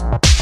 Bye.